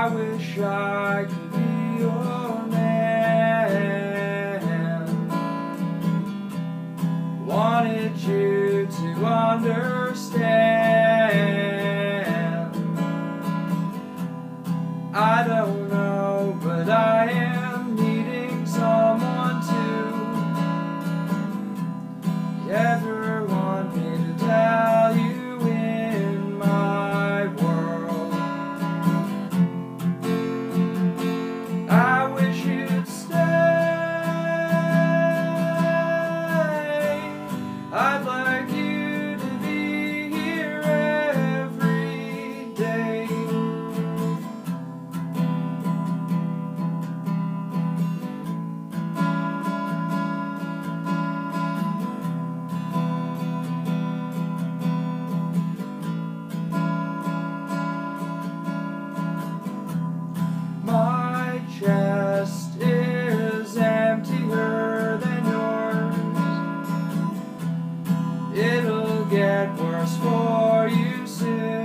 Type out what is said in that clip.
I wish I could be your man. Wanted you to understand. Worse for you soon.